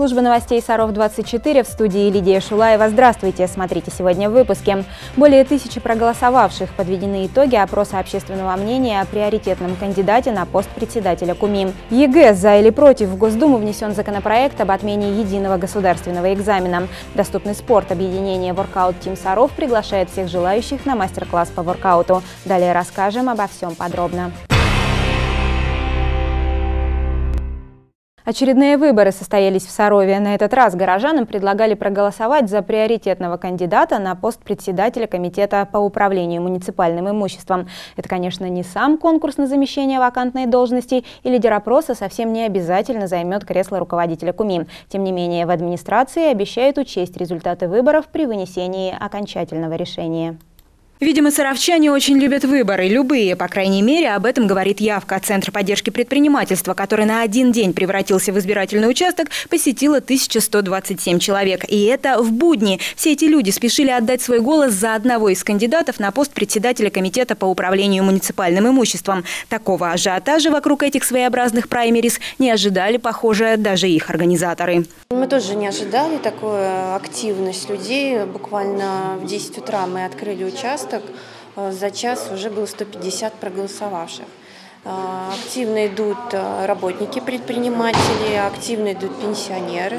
Служба новостей Саров-24 в студии Лидия Шулаева. Здравствуйте! Смотрите сегодня в выпуске. Более тысячи проголосовавших подведены итоги опроса общественного мнения о приоритетном кандидате на пост председателя КУМИ. ЕГЭ за или против в Госдуму внесен законопроект об отмене единого государственного экзамена. Доступный спорт объединение Workout Team Саров приглашает всех желающих на мастер-класс по воркауту. Далее расскажем обо всем подробно. Очередные выборы состоялись в Сарове. На этот раз горожанам предлагали проголосовать за приоритетного кандидата на пост председателя Комитета по управлению муниципальным имуществом. Это, конечно, не сам конкурс на замещение вакантной должности, и лидер опроса совсем не обязательно займет кресло руководителя КУМИ. Тем не менее, в администрации обещают учесть результаты выборов при вынесении окончательного решения. Видимо, саровчане очень любят выборы, любые, по крайней мере, об этом говорит явка. Центр поддержки предпринимательства, который на один день превратился в избирательный участок, посетило 1127 человек. И это в будни. Все эти люди спешили отдать свой голос за одного из кандидатов на пост председателя Комитета по управлению муниципальным имуществом. Такого ажиотажа вокруг этих своеобразных праймерис не ожидали, похоже, даже их организаторы. Мы тоже не ожидали такую активность людей. Буквально в 10 утра мы открыли участок участок э, за час уже было 150 проголосовавших. А, активно идут а, работники, предприниматели, активно идут пенсионеры,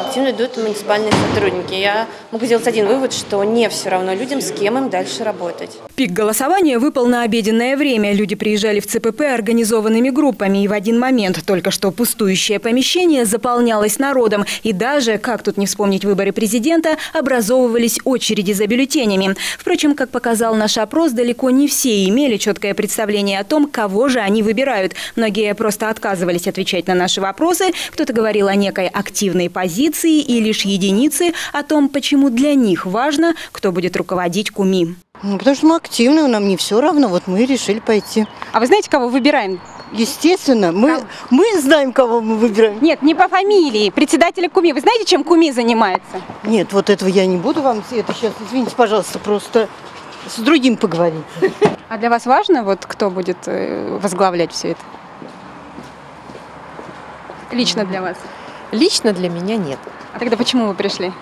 активно идут муниципальные сотрудники. Я могу сделать один вывод, что не все равно людям, с кем им дальше работать. Пик голосования выпал на обеденное время. Люди приезжали в ЦПП организованными группами, и в один момент только что пустующее помещение заполнялось народом. И даже, как тут не вспомнить выборы президента, образовывались очереди за бюллетенями. Впрочем, как показал наш опрос, далеко не все имели четкое представление о том, кого же они выбирают. Многие просто отказывались отвечать на наши вопросы. Кто-то говорил о некой активной позиции и лишь единицы о том, почему для них важно, кто будет руководить КУМИ. Ну, потому что мы активные, нам не все равно, вот мы решили пойти. А вы знаете, кого выбираем? Естественно, мы, мы знаем, кого мы выбираем. Нет, не по фамилии, председателя КУМИ. Вы знаете, чем КУМИ занимается? Нет, вот этого я не буду вам, это сейчас, извините, пожалуйста, просто с другим поговорить. А для вас важно, вот кто будет э, возглавлять все это? Лично для вас? Лично для меня нет. А тогда почему вы пришли?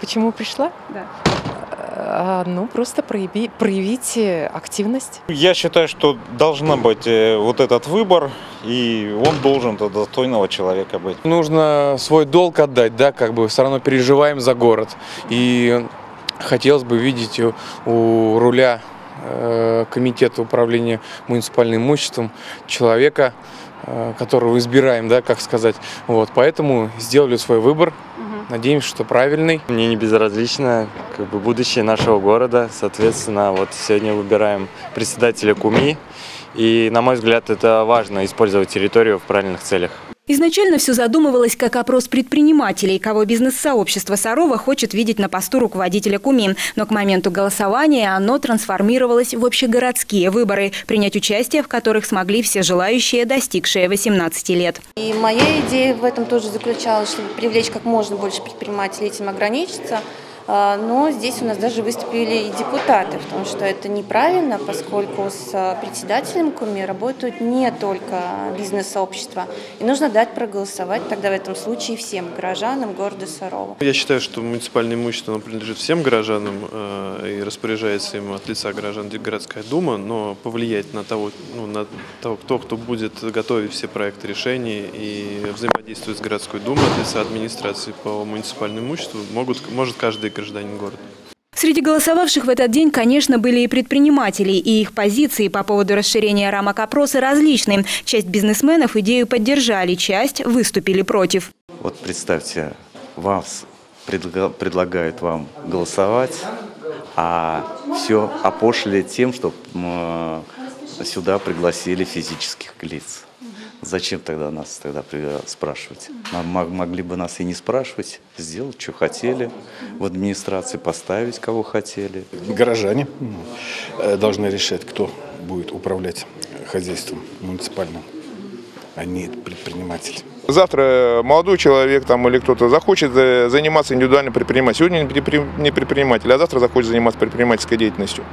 Почему пришла? Да. А, ну, просто прояви, проявить активность. Я считаю, что должна быть э, вот этот выбор, и он должен достойного человека быть. Нужно свой долг отдать, да, как бы все равно переживаем за город. И хотелось бы видеть у, у руля э, комитета управления муниципальным имуществом человека, э, которого избираем, да, как сказать. Вот, поэтому сделали свой выбор. Надеемся, что правильный. Мне не безразлично как бы, будущее нашего города. Соответственно, вот сегодня выбираем председателя КУМИ. И, на мой взгляд, это важно использовать территорию в правильных целях. Изначально все задумывалось как опрос предпринимателей, кого бизнес-сообщество Сарова хочет видеть на посту руководителя КУМИ. Но к моменту голосования оно трансформировалось в общегородские выборы, принять участие в которых смогли все желающие, достигшие 18 лет. И моя идея в этом тоже заключалась, чтобы привлечь как можно больше предпринимателей, этим ограничиться – но здесь у нас даже выступили и депутаты, потому что это неправильно, поскольку с а, председателем КУМИ работают не только бизнес-сообщества. И нужно дать проголосовать тогда в этом случае всем горожанам города Сарова. Я считаю, что муниципальное имущество принадлежит всем горожанам э, и распоряжается им от лица горожан городская дума, но повлиять на того, ну, на того кто, кто будет готовить все проекты решений и взаимодействовать с городской думой от лица администрации по муниципальному имуществу могут, может каждый гражданин города. Среди голосовавших в этот день, конечно, были и предприниматели, и их позиции по поводу расширения рамок опроса различны. Часть бизнесменов идею поддержали, часть выступили против. Вот представьте, вас предлагают вам голосовать, а все опошлили тем, что сюда пригласили физических лиц. Зачем тогда нас тогда спрашивать? Могли бы нас и не спрашивать, сделать, что хотели, в администрации поставить, кого хотели. Горожане э, должны решать, кто будет управлять хозяйством муниципальным, а не предприниматель. Завтра молодой человек там, или кто-то захочет э, заниматься индивидуальным предпринимателем. Сегодня не предприниматель, а завтра захочет заниматься предпринимательской деятельностью.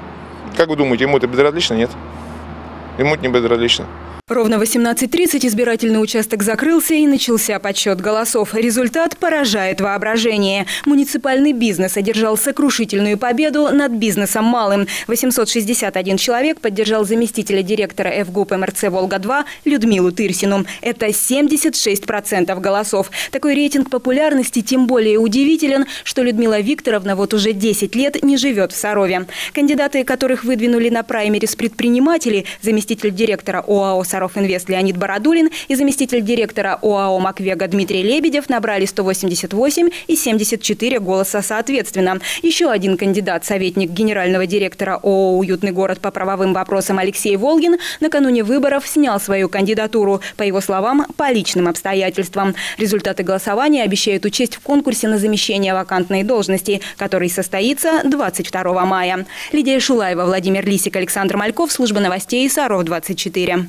Как вы думаете, ему это безразлично, нет? Ремонт не безразлично. Ровно 18.30 избирательный участок закрылся и начался подсчет голосов. Результат поражает воображение. Муниципальный бизнес одержал сокрушительную победу над бизнесом малым. 861 человек поддержал заместителя директора ФГУП МРЦ «Волга-2» Людмилу Тырсину. Это 76% голосов. Такой рейтинг популярности тем более удивителен, что Людмила Викторовна вот уже 10 лет не живет в Сарове. Кандидаты, которых выдвинули на праймере с предпринимателей, заместитель директора ОАО «Саров» Инвест Леонид Бородулин и заместитель директора ОАО «Маквега» Дмитрий Лебедев набрали 188 и 74 голоса соответственно. Еще один кандидат, советник генерального директора ООО «Уютный город» по правовым вопросам Алексей Волгин накануне выборов снял свою кандидатуру, по его словам, по личным обстоятельствам. Результаты голосования обещают учесть в конкурсе на замещение вакантной должности, который состоится 22 мая. Лидия Шулаева, Владимир Лисик, Александр Мальков, служба новостей Саров 24.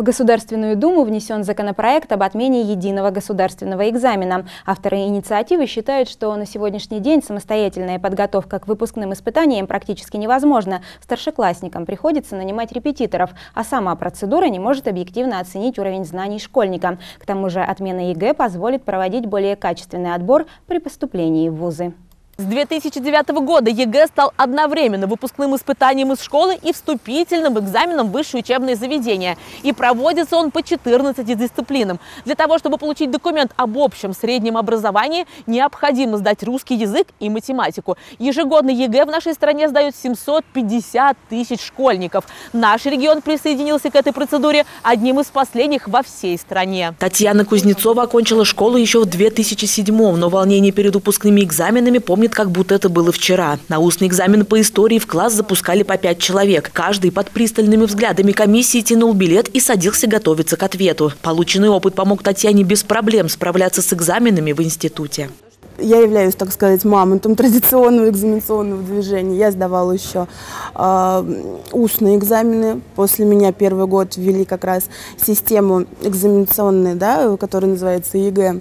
В Государственную Думу внесен законопроект об отмене единого государственного экзамена. Авторы инициативы считают, что на сегодняшний день самостоятельная подготовка к выпускным испытаниям практически невозможна. Старшеклассникам приходится нанимать репетиторов, а сама процедура не может объективно оценить уровень знаний школьника. К тому же отмена ЕГЭ позволит проводить более качественный отбор при поступлении в вузы. С 2009 года ЕГЭ стал одновременно выпускным испытанием из школы и вступительным экзаменом в высшее учебное заведение. И проводится он по 14 дисциплинам. Для того, чтобы получить документ об общем среднем образовании, необходимо сдать русский язык и математику. Ежегодно ЕГЭ в нашей стране сдают 750 тысяч школьников. Наш регион присоединился к этой процедуре одним из последних во всей стране. Татьяна Кузнецова окончила школу еще в 2007 но волнение перед выпускными экзаменами помнит помнит, как будто это было вчера. На устный экзамен по истории в класс запускали по пять человек. Каждый под пристальными взглядами комиссии тянул билет и садился готовиться к ответу. Полученный опыт помог Татьяне без проблем справляться с экзаменами в институте. Я являюсь, так сказать, мамонтом традиционного экзаменационного движения. Я сдавала еще э, устные экзамены. После меня первый год ввели как раз систему экзаменационную, да, которая называется ЕГЭ.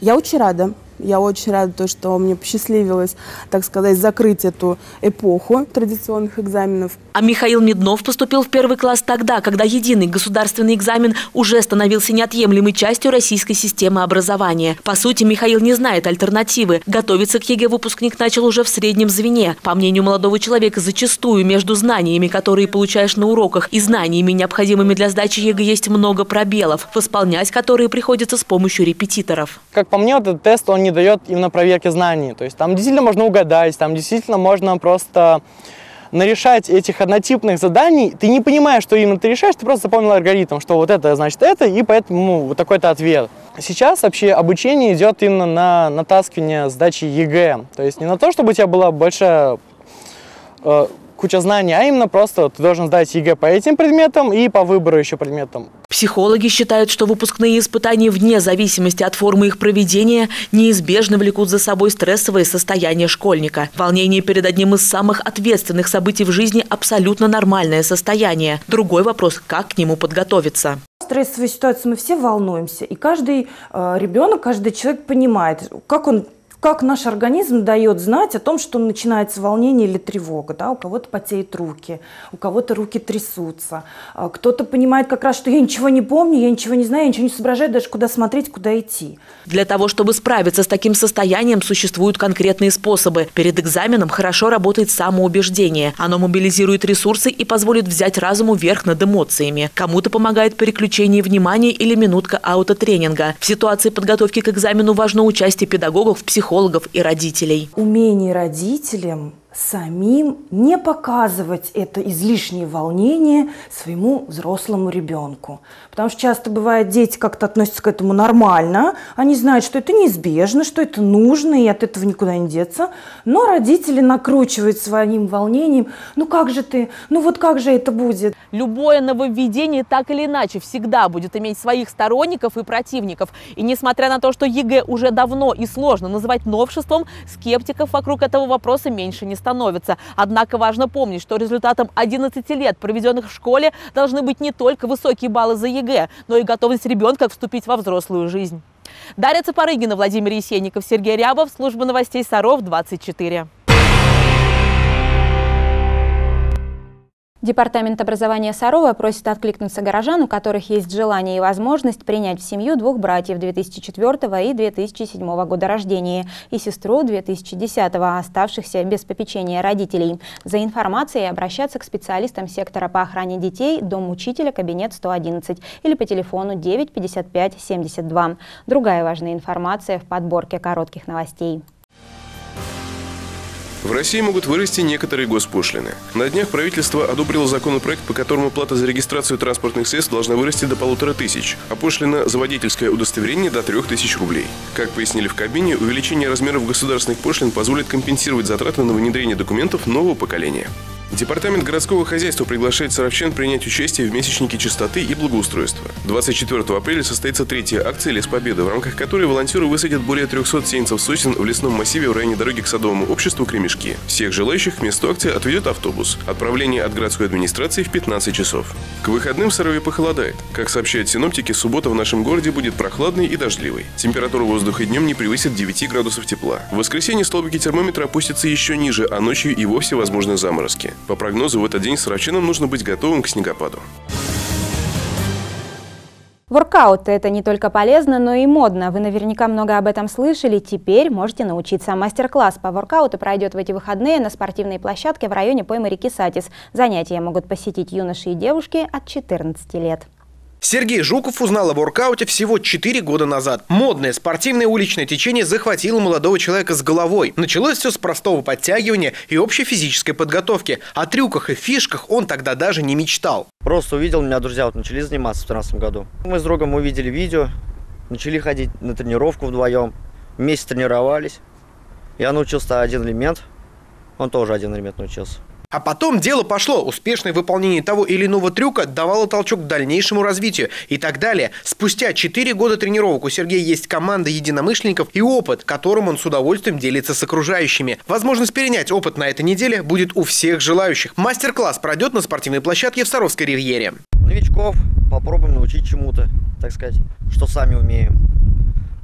Я очень рада я очень рада, то, что мне посчастливилось, так сказать, закрыть эту эпоху традиционных экзаменов. А Михаил Меднов поступил в первый класс тогда, когда единый государственный экзамен уже становился неотъемлемой частью российской системы образования. По сути, Михаил не знает альтернативы. Готовиться к ЕГЭ выпускник начал уже в среднем звене. По мнению молодого человека, зачастую между знаниями, которые получаешь на уроках, и знаниями, необходимыми для сдачи ЕГЭ, есть много пробелов, восполнять которые приходится с помощью репетиторов. Как по мне, этот тест, он не дает именно проверки знаний. То есть там действительно можно угадать, там действительно можно просто нарешать этих однотипных заданий, ты не понимаешь, что именно ты решаешь, ты просто запомнил алгоритм, что вот это значит это, и поэтому ну, вот такой-то ответ. Сейчас вообще обучение идет именно на натаскивание сдачи ЕГЭ. То есть не на то, чтобы у тебя была большая э, куча знаний, а именно просто ты должен сдать ЕГЭ по этим предметам и по выбору еще предметам. Психологи считают, что выпускные испытания вне зависимости от формы их проведения неизбежно влекут за собой стрессовое состояние школьника. Волнение перед одним из самых ответственных событий в жизни – абсолютно нормальное состояние. Другой вопрос – как к нему подготовиться. В стрессовой ситуации мы все волнуемся, и каждый э, ребенок, каждый человек понимает, как он как наш организм дает знать о том, что начинается волнение или тревога. Да? У кого-то потеют руки, у кого-то руки трясутся. А кто-то понимает как раз, что я ничего не помню, я ничего не знаю, я ничего не соображаю, даже куда смотреть, куда идти. Для того, чтобы справиться с таким состоянием, существуют конкретные способы. Перед экзаменом хорошо работает самоубеждение. Оно мобилизирует ресурсы и позволит взять разуму верх над эмоциями. Кому-то помогает переключение внимания или минутка аутотренинга. В ситуации подготовки к экзамену важно участие педагогов, психологов, психологов и родителей. Умение родителям самим не показывать это излишнее волнение своему взрослому ребенку. Потому что часто бывает, дети как-то относятся к этому нормально, они знают, что это неизбежно, что это нужно, и от этого никуда не деться. Но родители накручивают своим волнением, ну как же ты, ну вот как же это будет? Любое нововведение так или иначе всегда будет иметь своих сторонников и противников. И несмотря на то, что ЕГЭ уже давно и сложно называть новшеством, скептиков вокруг этого вопроса меньше не становится становится. Однако важно помнить, что результатом 11 лет, проведенных в школе, должны быть не только высокие баллы за ЕГЭ, но и готовность ребенка вступить во взрослую жизнь. Дарья Цапарыгина, Владимир Есенников, Сергей Рябов, служба новостей Саров, 24. Департамент образования Сарова просит откликнуться горожан, у которых есть желание и возможность принять в семью двух братьев 2004 и 2007 года рождения и сестру 2010, оставшихся без попечения родителей. За информацией обращаться к специалистам сектора по охране детей, дом учителя, кабинет 111 или по телефону 9 55 72. Другая важная информация в подборке коротких новостей. В России могут вырасти некоторые госпошлины. На днях правительство одобрило законопроект, по которому плата за регистрацию транспортных средств должна вырасти до полутора тысяч, а пошлина за водительское удостоверение до трех тысяч рублей. Как пояснили в кабине, увеличение размеров государственных пошлин позволит компенсировать затраты на внедрение документов нового поколения. Департамент городского хозяйства приглашает саровчан принять участие в месячнике чистоты и благоустройства. 24 апреля состоится третья акция «Лес Победы», в рамках которой волонтеры высадят более 300 сеянцев сосен в лесном массиве в районе дороги к садовому обществу «Кремешки». Всех желающих к месту акции отведет автобус. Отправление от городской администрации в 15 часов. К выходным в Сарове похолодает. Как сообщают синоптики, суббота в нашем городе будет прохладной и дождливой. Температура воздуха днем не превысит 9 градусов тепла. В воскресенье столбики термометра опустятся еще ниже, а ночью и вовсе возможны заморозки. По прогнозу, в этот день саровчанам нужно быть готовым к снегопаду. Воркаут – это не только полезно, но и модно. Вы наверняка много об этом слышали. Теперь можете научиться. Мастер-класс по воркауту пройдет в эти выходные на спортивной площадке в районе поймы реки Сатис. Занятия могут посетить юноши и девушки от 14 лет. Сергей Жуков узнал о воркауте всего 4 года назад. Модное спортивное уличное течение захватило молодого человека с головой. Началось все с простого подтягивания и общей физической подготовки. О трюках и фишках он тогда даже не мечтал. Просто увидел, меня друзья вот начали заниматься в 2013 году. Мы с другом увидели видео, начали ходить на тренировку вдвоем. Вместе тренировались. Я научился один элемент, он тоже один элемент научился. А потом дело пошло. Успешное выполнение того или иного трюка давало толчок к дальнейшему развитию и так далее. Спустя 4 года тренировок у Сергея есть команда единомышленников и опыт, которым он с удовольствием делится с окружающими. Возможность перенять опыт на этой неделе будет у всех желающих. Мастер-класс пройдет на спортивной площадке в Саровской ривьере. Новичков попробуем научить чему-то, так сказать, что сами умеем.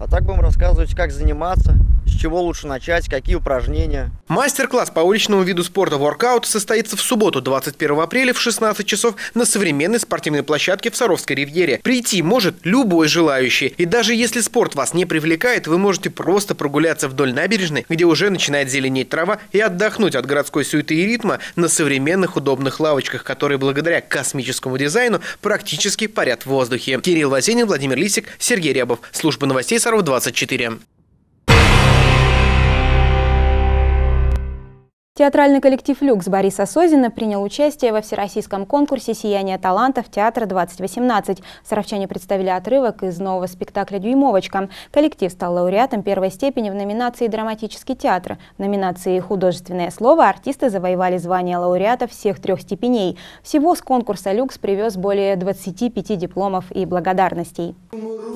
А так будем рассказывать, как заниматься, с чего лучше начать, какие упражнения. Мастер-класс по уличному виду спорта воркаут состоится в субботу 21 апреля в 16 часов на современной спортивной площадке в Саровской ривьере. Прийти может любой желающий. И даже если спорт вас не привлекает, вы можете просто прогуляться вдоль набережной, где уже начинает зеленеть трава, и отдохнуть от городской суеты и ритма на современных удобных лавочках, которые благодаря космическому дизайну практически парят в воздухе. Кирилл Вазенин, Владимир Лисик, Сергей Рябов. Служба новостей Саров 24. Театральный коллектив «Люкс» Бориса Созина принял участие во всероссийском конкурсе «Сияние талантов. Театра-2018». Саровчане представили отрывок из нового спектакля «Дюймовочка». Коллектив стал лауреатом первой степени в номинации «Драматический театр». В номинации «Художественное слово» артисты завоевали звание лауреата всех трех степеней. Всего с конкурса «Люкс» привез более 25 дипломов и благодарностей.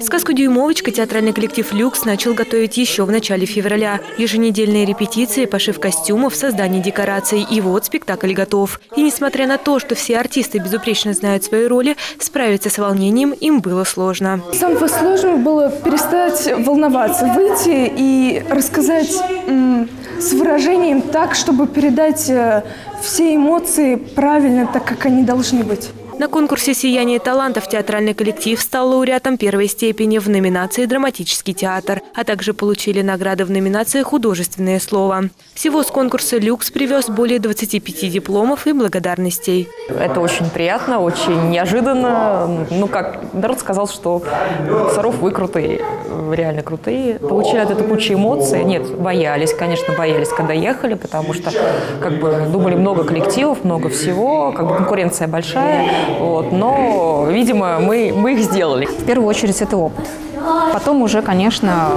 Сказку «Дюймовочка» театральный коллектив «Люкс» начал готовить еще в начале февраля. Еженедельные репетиции, пошив костюмов, создание декораций. И вот спектакль готов. И несмотря на то, что все артисты безупречно знают свои роли, справиться с волнением им было сложно. Самое сложное было перестать волноваться, выйти и рассказать с выражением так, чтобы передать э, все эмоции правильно, так как они должны быть. На конкурсе «Сияние талантов» театральный коллектив стал лауреатом первой степени в номинации «Драматический театр», а также получили награды в номинации «Художественное слово». Всего с конкурса «Люкс» привез более 25 дипломов и благодарностей. Это очень приятно, очень неожиданно. Ну, как народ сказал, что Саров, вы крутые, реально крутые. Получили от этого кучу эмоций. Нет, боялись, конечно, боялись, когда ехали, потому что как бы думали много коллективов, много всего, как бы конкуренция большая. Вот, но, видимо, мы, мы их сделали. В первую очередь это опыт. Потом уже, конечно,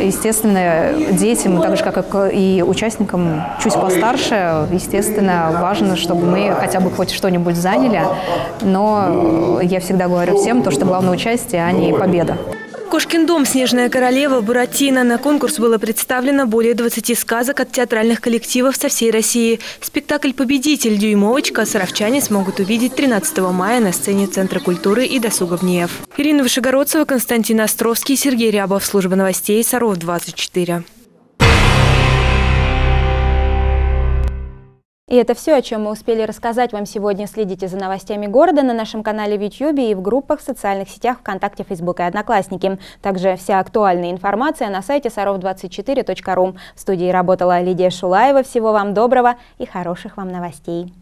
естественно, детям, так же, как и участникам чуть постарше, естественно, важно, чтобы мы хотя бы хоть что-нибудь заняли. Но я всегда говорю всем, то, что главное участие, а не победа. «Кошкин дом. Снежная королева. Буратино». На конкурс было представлено более 20 сказок от театральных коллективов со всей России. Спектакль «Победитель. Дюймовочка» саровчане смогут увидеть 13 мая на сцене Центра культуры и досуга ВНЕФ. Ирина Вышегородцева, Константин Островский, Сергей Рябов. Служба новостей Саров 24. И это все, о чем мы успели рассказать вам сегодня. Следите за новостями города на нашем канале в YouTube и в группах в социальных сетях ВКонтакте, Фейсбук и Одноклассники. Также вся актуальная информация на сайте sarov24.ru. В студии работала Лидия Шулаева. Всего вам доброго и хороших вам новостей.